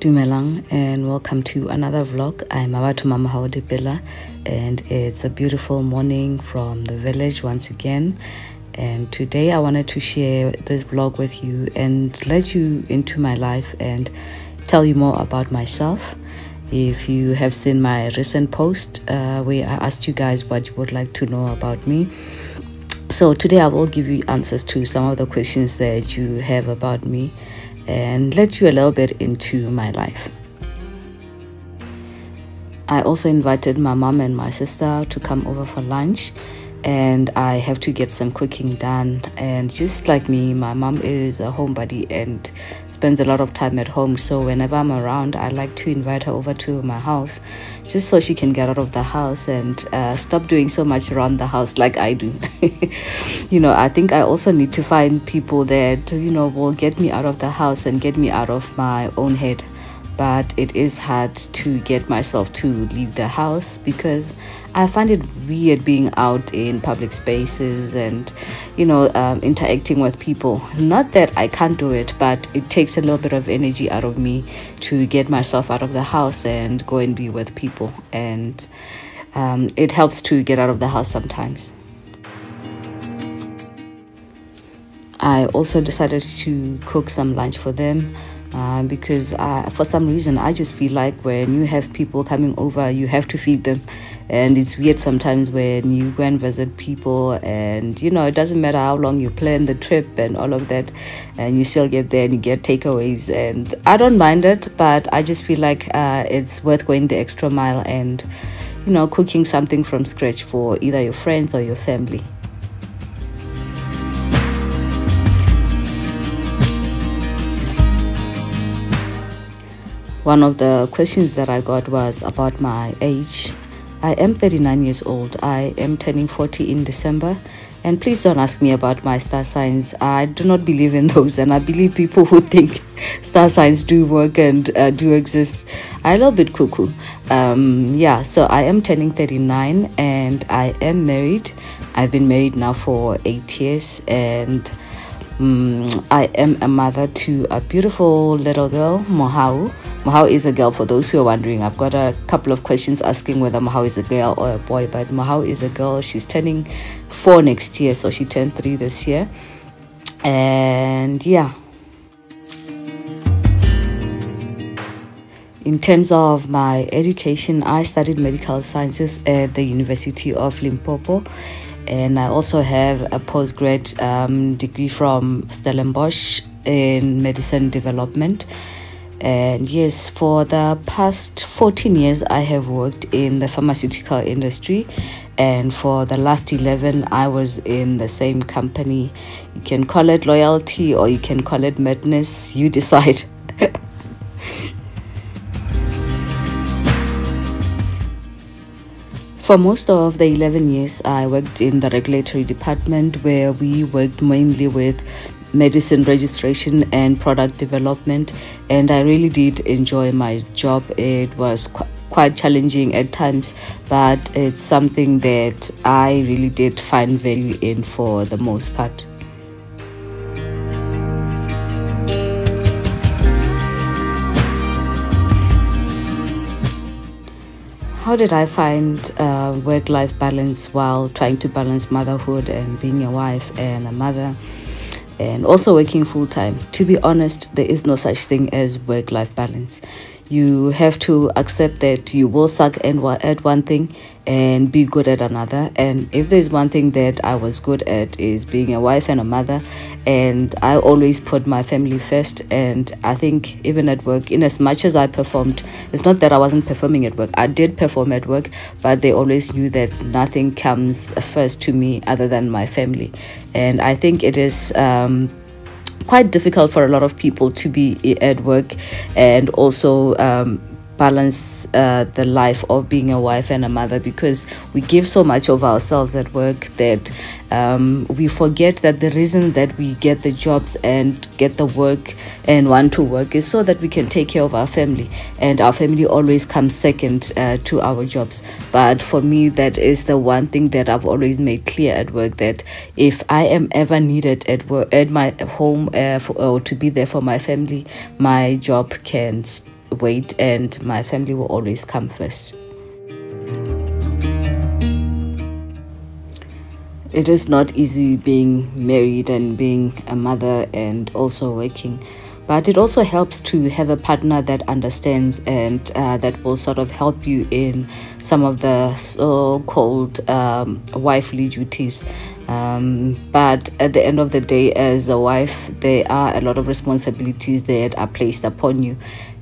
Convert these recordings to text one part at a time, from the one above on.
Dumelang and welcome to another vlog. I'm Abatu Mama Haudipila and it's a beautiful morning from the village once again. And today I wanted to share this vlog with you and let you into my life and tell you more about myself. If you have seen my recent post uh, where I asked you guys what you would like to know about me, so today I will give you answers to some of the questions that you have about me and let you a little bit into my life. I also invited my mom and my sister to come over for lunch and I have to get some cooking done and just like me my mom is a homebody and spends a lot of time at home so whenever I'm around I like to invite her over to my house just so she can get out of the house and uh, stop doing so much around the house like I do. You know I think I also need to find people that you know will get me out of the house and get me out of my own head but it is hard to get myself to leave the house because I find it weird being out in public spaces and, you know, um, interacting with people. Not that I can't do it, but it takes a little bit of energy out of me to get myself out of the house and go and be with people. And um, it helps to get out of the house sometimes. I also decided to cook some lunch for them uh, because uh, for some reason I just feel like when you have people coming over, you have to feed them. And it's weird sometimes when you go and visit people, and you know, it doesn't matter how long you plan the trip and all of that, and you still get there and you get takeaways. And I don't mind it, but I just feel like uh, it's worth going the extra mile and, you know, cooking something from scratch for either your friends or your family. One of the questions that I got was about my age. I am 39 years old. I am turning 40 in December. And please don't ask me about my star signs. I do not believe in those, and I believe people who think star signs do work and uh, do exist. I little bit cuckoo. Um, yeah, so I am turning 39 and I am married. I've been married now for eight years and um, I am a mother to a beautiful little girl, Mohau. Mohau is a girl, for those who are wondering. I've got a couple of questions asking whether Mohau is a girl or a boy, but Mohau is a girl. She's turning four next year, so she turned three this year. And yeah. In terms of my education, I studied medical sciences at the University of Limpopo and I also have a postgrad um, degree from Stellenbosch in medicine development. And yes, for the past 14 years, I have worked in the pharmaceutical industry. And for the last 11, I was in the same company. You can call it loyalty or you can call it madness, you decide. For most of the 11 years, I worked in the regulatory department where we worked mainly with medicine registration and product development, and I really did enjoy my job. It was qu quite challenging at times, but it's something that I really did find value in for the most part. how did I find uh, work life balance while trying to balance motherhood and being a wife and a mother and also working full time? To be honest, there is no such thing as work life balance you have to accept that you will suck at one thing and be good at another. And if there's one thing that i was good at is being a wife and a mother. And i always put my family first. And i think even at work in as much as i performed it's not that i wasn't performing at work. I did perform at work but they always knew that nothing comes first to me other than my family. And i think it is um, quite difficult for a lot of people to be at work and also um, balance uh, the life of being a wife and a mother because we give so much of ourselves at work that um, we forget that the reason that we get the jobs and get the work and want to work is so that we can take care of our family. And our family always comes second uh, to our jobs. But for me that is the one thing that i've always made clear at work that if i am ever needed at work at my home uh, for, or to be there for my family my job can wait and my family will always come first. It is not easy being married and being a mother and also working but it also helps to have a partner that understands and uh, that will sort of help you in some of the so-called um, wifely duties um, but at the end of the day as a wife there are a lot of responsibilities that are placed upon you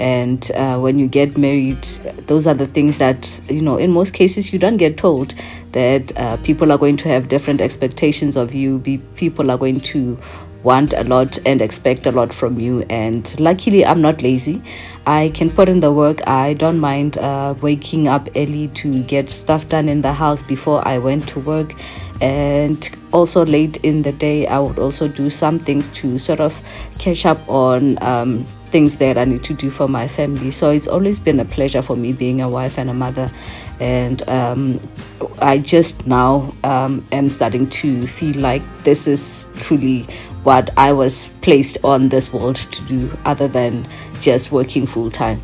and uh, when you get married those are the things that you know in most cases you don't get told that uh, people are going to have different expectations of you. Be people are going to want a lot and expect a lot from you. And luckily i'm not lazy. I can put in the work. I don't mind uh, waking up early to get stuff done in the house before i went to work. And also late in the day i would also do some things to sort of catch up on um, things that I need to do for my family. So it's always been a pleasure for me being a wife and a mother. And um, I just now um, am starting to feel like this is truly what I was placed on this world to do other than just working full time.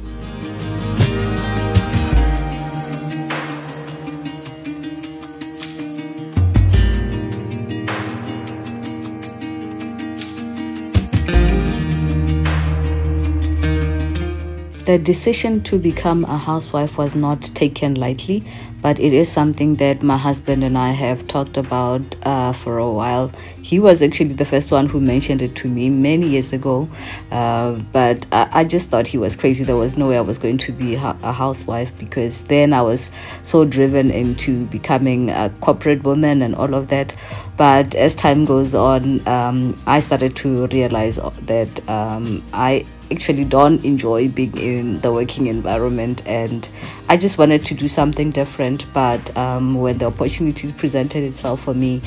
The decision to become a housewife was not taken lightly, but it is something that my husband and I have talked about uh, for a while. He was actually the first one who mentioned it to me many years ago, uh, but I, I, just thought he was crazy. There was no way I was going to be a housewife because then I was so driven into becoming a corporate woman and all of that. But as time goes on, um, I started to realize that um, I actually don't enjoy being in the working environment and i just wanted to do something different. But um, when the opportunity presented itself for me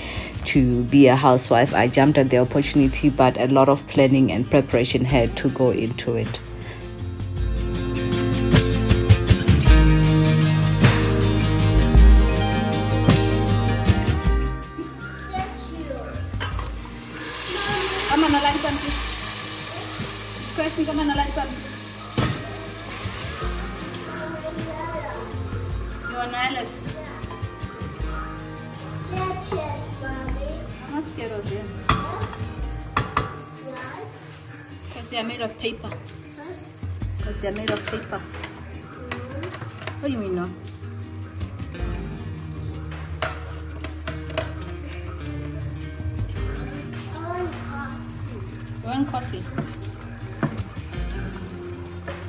to be a housewife i jumped at the opportunity but a lot of planning and preparation had to go into it Because they are made of paper. Because they are made of paper. What do you mean no? One coffee.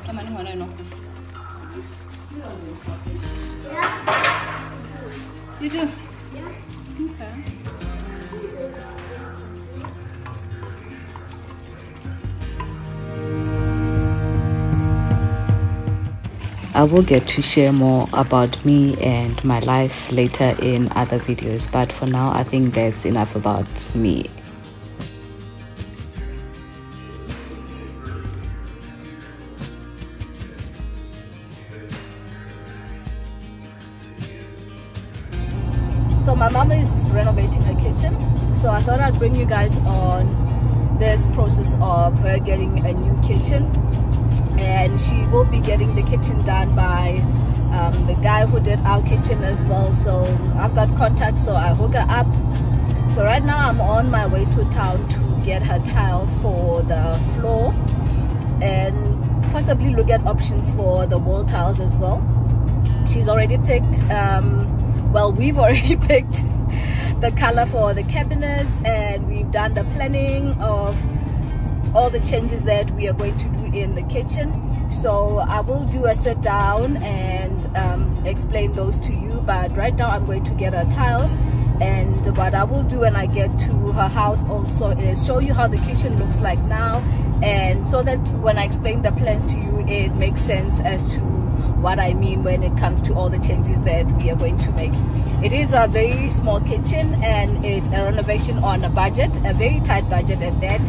Come on, I know. You do? I will get to share more about me and my life later in other videos but for now I think that's enough about me possibly look at options for the wall tiles as well. She's already picked um, well we've already picked the color for the cabinets and we've done the planning of all the changes that we are going to do in the kitchen. So i will do a sit down and um, explain those to you but right now i'm going to get her tiles and what i will do when i get to her house also is show you how the kitchen looks like now and so that when i explain the plans to you it makes sense as to what I mean when it comes to all the changes that we are going to make. It is a very small kitchen and it's a renovation on a budget, a very tight budget at that.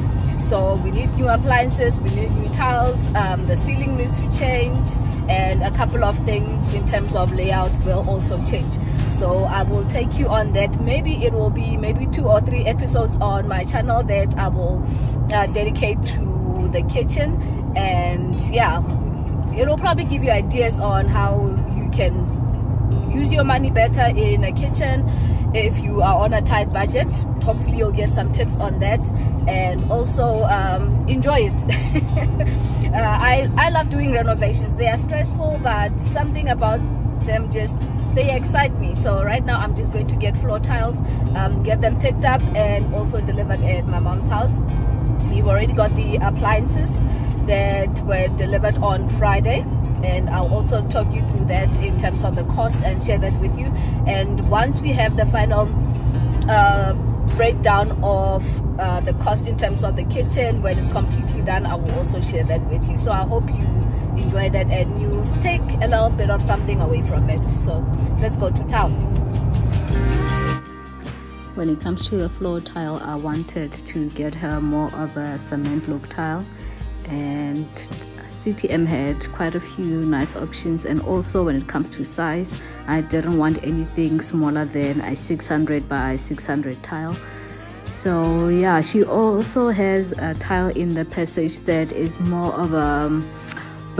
So we need new appliances, we need new tiles, um, the ceiling needs to change and a couple of things in terms of layout will also change. So I will take you on that. Maybe it will be maybe two or three episodes on my channel that I will uh, dedicate to the kitchen and yeah it'll probably give you ideas on how you can use your money better in a kitchen if you are on a tight budget. Hopefully you'll get some tips on that and also um, enjoy it. Uh, I, I love doing renovations. They are stressful but something about them just they excite me. So right now i'm just going to get floor tiles um, get them picked up and also delivered at my mom's house we've already got the appliances that were delivered on friday and I'll also talk you through that in terms of the cost and share that with you. And once we have the final uh, breakdown of uh, the cost in terms of the kitchen when it's completely done I will also share that with you. So I hope you enjoy that and you take a little bit of something away from it. So let's go to town when it comes to the floor tile I wanted to get her more of a cement look tile and CTM had quite a few nice options. And also when it comes to size I didn't want anything smaller than a 600 by 600 tile. So yeah she also has a tile in the passage that is more of a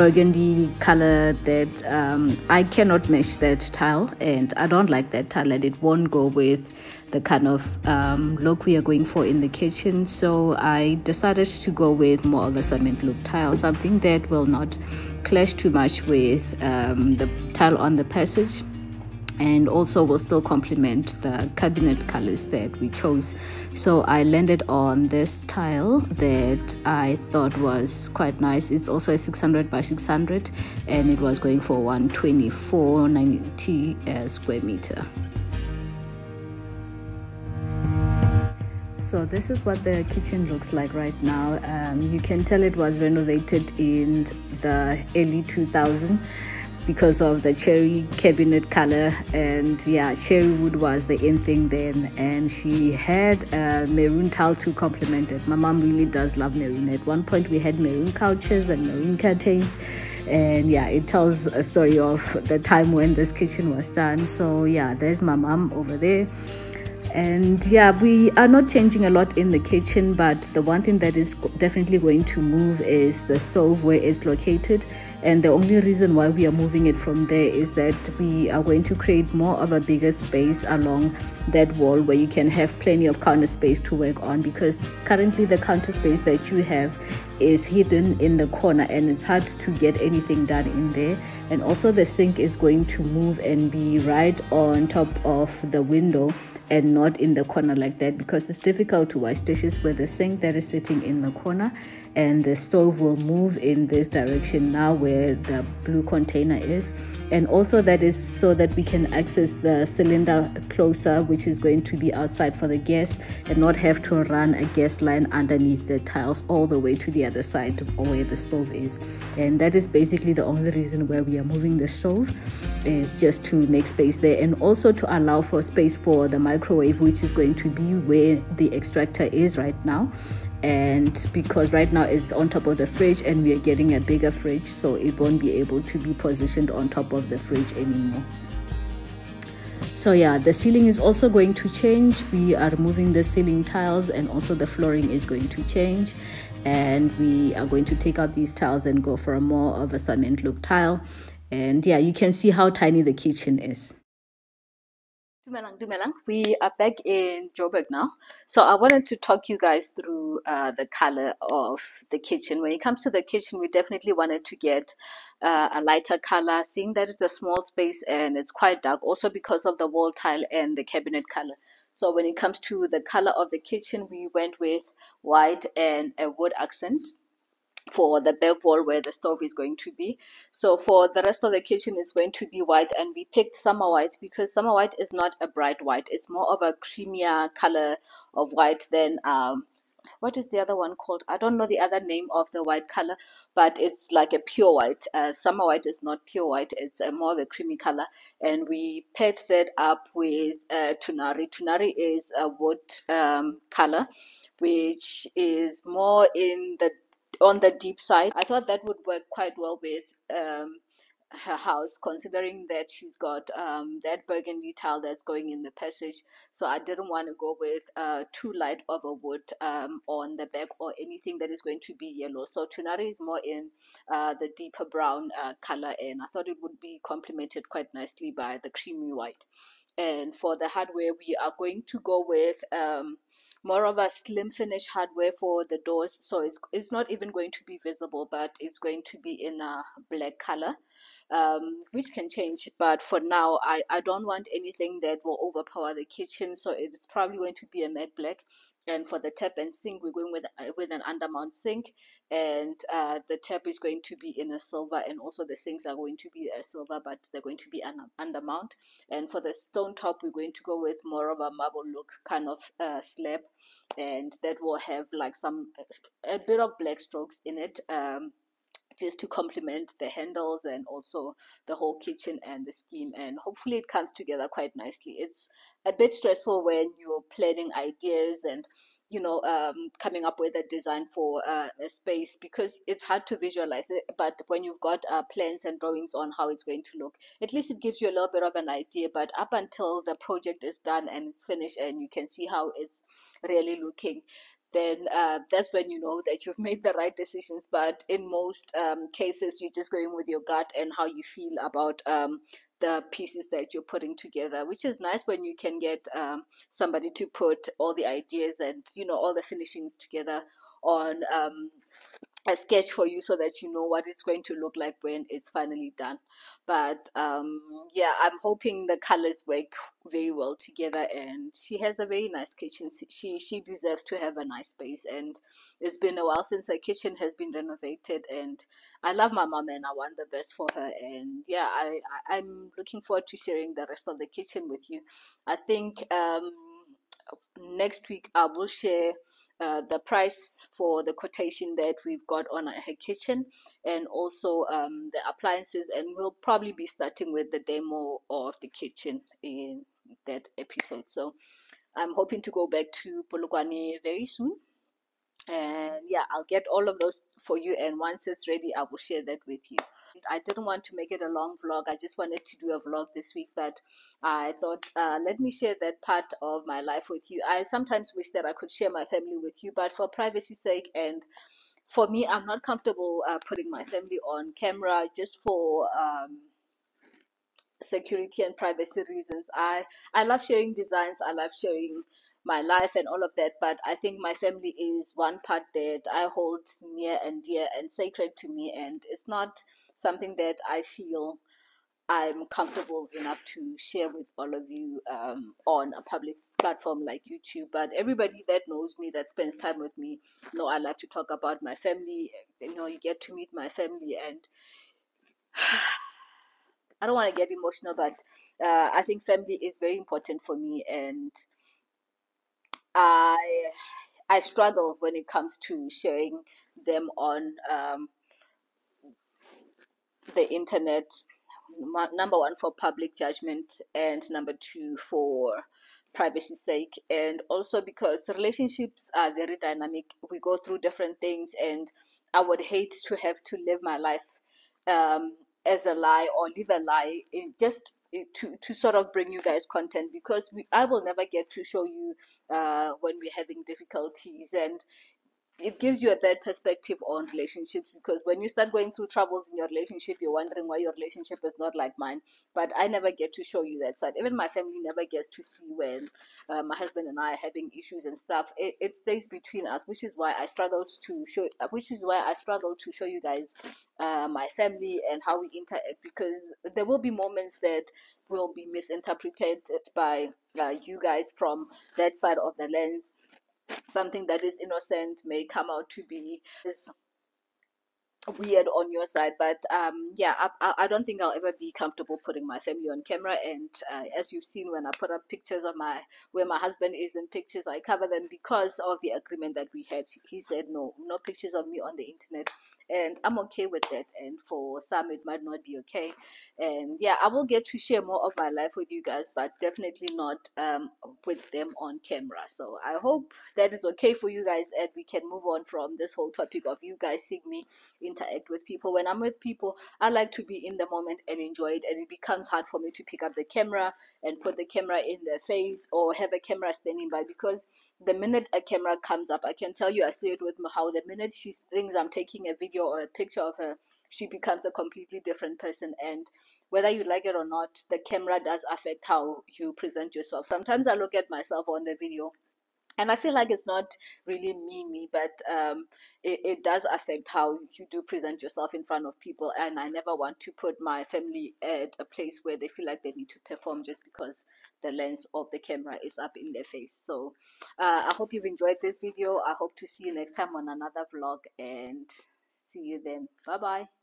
burgundy color that um, I cannot match that tile and I don't like that tile and it won't go with the kind of um, look we are going for in the kitchen. So I decided to go with more of a cement look tile something that will not clash too much with um, the tile on the passage and also will still complement the cabinet colors that we chose. So i landed on this tile that i thought was quite nice. It's also a 600 by 600 and it was going for 124.90 uh, square meter. So this is what the kitchen looks like right now. Um, you can tell it was renovated in the early 2000s because of the cherry cabinet color. And yeah cherry wood was the in thing then. And she had a maroon tile to complement it. My mom really does love maroon. At one point we had maroon couches and maroon curtains. And yeah it tells a story of the time when this kitchen was done. So yeah there's my mom over there. And yeah we are not changing a lot in the kitchen but the one thing that is definitely going to move is the stove where it's located and the only reason why we are moving it from there is that we are going to create more of a bigger space along that wall where you can have plenty of counter space to work on because currently the counter space that you have is hidden in the corner and it's hard to get anything done in there. And also the sink is going to move and be right on top of the window and not in the corner like that because it's difficult to wash dishes with the sink that is sitting in the corner and the stove will move in this direction now where the blue container is and also that is so that we can access the cylinder closer which is going to be outside for the gas and not have to run a gas line underneath the tiles all the way to the other side or where the stove is. And that is basically the only reason where we are moving the stove is just to make space there and also to allow for space for the microwave which is going to be where the extractor is right now and because right now it's on top of the fridge and we are getting a bigger fridge so it won't be able to be positioned on top of the fridge anymore. So yeah the ceiling is also going to change. We are removing the ceiling tiles and also the flooring is going to change. And we are going to take out these tiles and go for a more of a cement look tile. And yeah you can see how tiny the kitchen is Dumelang, Dumelang. We are back in Joburg now. So I wanted to talk you guys through uh, the color of the kitchen. When it comes to the kitchen, we definitely wanted to get uh, a lighter color, seeing that it's a small space and it's quite dark, also because of the wall tile and the cabinet color. So when it comes to the color of the kitchen, we went with white and a wood accent for the back wall where the stove is going to be. So for the rest of the kitchen it's going to be white and we picked summer white because summer white is not a bright white. It's more of a creamier color of white than um, what is the other one called? I don't know the other name of the white color, but it's like a pure white. Uh, summer white is not pure white; it's a more of a creamy color. And we paired that up with uh, tunari. Tunari is a wood um, color, which is more in the on the deep side. I thought that would work quite well with um, her house considering that she's got um, that burgundy tile that's going in the passage so i didn't want to go with uh, too light of a wood um, on the back or anything that is going to be yellow so tunari is more in uh, the deeper brown uh, color and i thought it would be complemented quite nicely by the creamy white and for the hardware we are going to go with um, more of a slim finish hardware for the doors so it's it's not even going to be visible but it's going to be in a black color um, which can change but for now I, I don't want anything that will overpower the kitchen so it's probably going to be a matte black and for the tap and sink we're going with uh, with an undermount sink and uh, the tap is going to be in a silver and also the sinks are going to be a silver but they're going to be an undermount. And for the stone top we're going to go with more of a marble look kind of uh, slab and that will have like some a bit of black strokes in it um, just to complement the handles and also the whole kitchen and the scheme and hopefully it comes together quite nicely. It's a bit stressful when you're planning ideas and you know um, coming up with a design for uh, a space because it's hard to visualize it but when you've got uh, plans and drawings on how it's going to look at least it gives you a little bit of an idea. But up until the project is done and it's finished and you can see how it's really looking then uh, that's when you know that you've made the right decisions. But in most um, cases, you're just going with your gut and how you feel about um, the pieces that you're putting together, which is nice when you can get um, somebody to put all the ideas and you know all the finishings together on um, a sketch for you so that you know what it's going to look like when it's finally done. But um yeah i'm hoping the colors work very well together and she has a very nice kitchen. She she deserves to have a nice space and it's been a while since her kitchen has been renovated and i love my mom and i want the best for her. And yeah i, I i'm looking forward to sharing the rest of the kitchen with you. I think um next week i will share uh, the price for the quotation that we've got on her kitchen and also um, the appliances and we'll probably be starting with the demo of the kitchen in that episode. So i'm hoping to go back to polokwane very soon. And yeah i'll get all of those for you and once it's ready i will share that with you I didn't want to make it a long vlog. I just wanted to do a vlog this week, but I thought, uh, let me share that part of my life with you. I sometimes wish that I could share my family with you, but for privacy sake and for me, I'm not comfortable uh, putting my family on camera just for um, security and privacy reasons. I I love sharing designs. I love sharing my life and all of that but i think my family is one part that i hold near and dear and sacred to me and it's not something that i feel i'm comfortable enough to share with all of you um, on a public platform like youtube. But everybody that knows me that spends time with me know i like to talk about my family you know you get to meet my family and i don't want to get emotional but uh, i think family is very important for me and I I struggle when it comes to sharing them on um, the internet. Number one for public judgment, and number two for privacy sake, and also because relationships are very dynamic. We go through different things, and I would hate to have to live my life um, as a lie or live a lie in just to to sort of bring you guys content because we I will never get to show you uh, when we're having difficulties and it gives you a bad perspective on relationships because when you start going through troubles in your relationship, you're wondering why your relationship is not like mine. But I never get to show you that side. Even my family never gets to see when uh, my husband and I are having issues and stuff. It, it stays between us, which is why I struggled to show, which is why I struggle to show you guys uh, my family and how we interact because there will be moments that will be misinterpreted by uh, you guys from that side of the lens something that is innocent may come out to be weird on your side but um yeah I, I don't think i'll ever be comfortable putting my family on camera. And uh, as you've seen when i put up pictures of my where my husband is in pictures i cover them because of the agreement that we had. He said no no pictures of me on the internet. And i'm okay with that. And for some it might not be okay. And yeah i will get to share more of my life with you guys but definitely not um with them on camera. So i hope that is okay for you guys and we can move on from this whole topic of you guys seeing me in interact with people. When I'm with people, I like to be in the moment and enjoy it. And it becomes hard for me to pick up the camera and put the camera in their face or have a camera standing by because the minute a camera comes up, I can tell you, I see it with how the minute she thinks I'm taking a video or a picture of her, she becomes a completely different person. And whether you like it or not, the camera does affect how you present yourself. Sometimes I look at myself on the video and I feel like it's not really me, me, but um, it, it does affect how you do present yourself in front of people. And I never want to put my family at a place where they feel like they need to perform just because the lens of the camera is up in their face. So uh, I hope you've enjoyed this video. I hope to see you next time on another vlog and see you then. Bye bye.